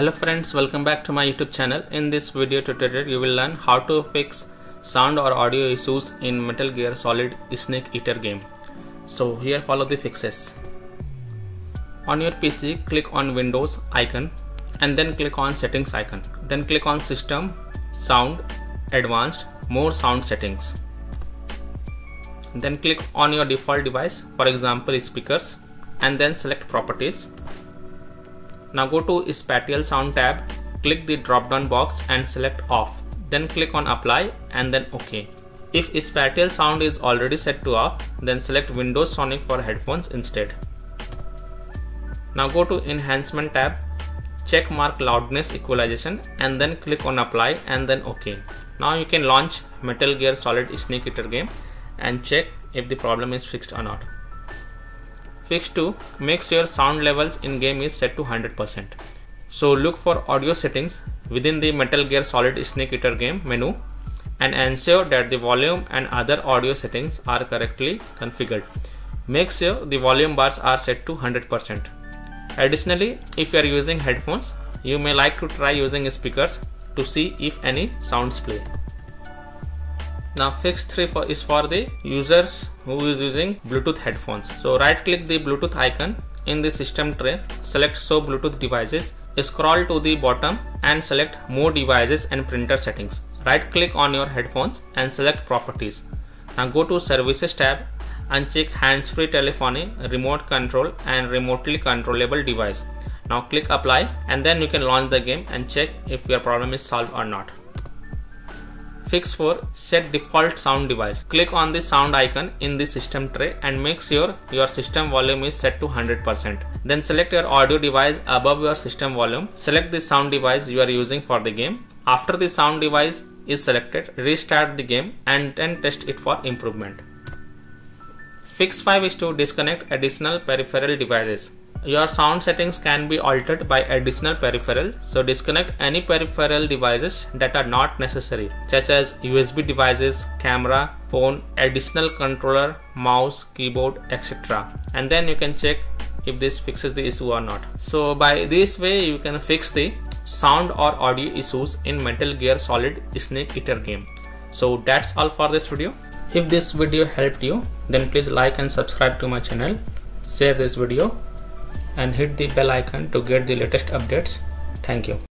Hello friends, welcome back to my YouTube channel. In this video tutorial, you will learn how to fix sound or audio issues in Metal Gear Solid Snake Eater game. So here follow the fixes. On your PC, click on Windows icon and then click on settings icon. Then click on system, sound, advanced, more sound settings. Then click on your default device, for example speakers and then select properties now go to Spatial Sound tab, click the drop down box and select off. Then click on apply and then OK. If Spatial Sound is already set to off, then select Windows Sonic for headphones instead. Now go to Enhancement tab, check mark loudness equalization and then click on apply and then OK. Now you can launch Metal Gear Solid Snake Eater game and check if the problem is fixed or not. Fix 2 makes your sound levels in game is set to 100%. So look for audio settings within the Metal Gear Solid Snake Eater game menu and ensure that the volume and other audio settings are correctly configured. Make sure the volume bars are set to 100%. Additionally, if you are using headphones, you may like to try using speakers to see if any sounds play. Now fix 3 for, is for the users who is using Bluetooth headphones. So right click the Bluetooth icon in the system tray, select show Bluetooth devices, scroll to the bottom and select more devices and printer settings. Right click on your headphones and select properties. Now go to services tab and check hands-free telephony, remote control and remotely controllable device. Now click apply and then you can launch the game and check if your problem is solved or not. Fix 4 set default sound device. Click on the sound icon in the system tray and make sure your system volume is set to 100%. Then select your audio device above your system volume. Select the sound device you are using for the game. After the sound device is selected, restart the game and then test it for improvement. Fix 5 is to disconnect additional peripheral devices. Your sound settings can be altered by additional peripherals, so disconnect any peripheral devices that are not necessary, such as USB devices, camera, phone, additional controller, mouse, keyboard, etc. And then you can check if this fixes the issue or not. So by this way you can fix the sound or audio issues in Metal Gear Solid Snake Eater game. So that's all for this video. If this video helped you, then please like and subscribe to my channel. Share this video and hit the bell icon to get the latest updates. Thank you.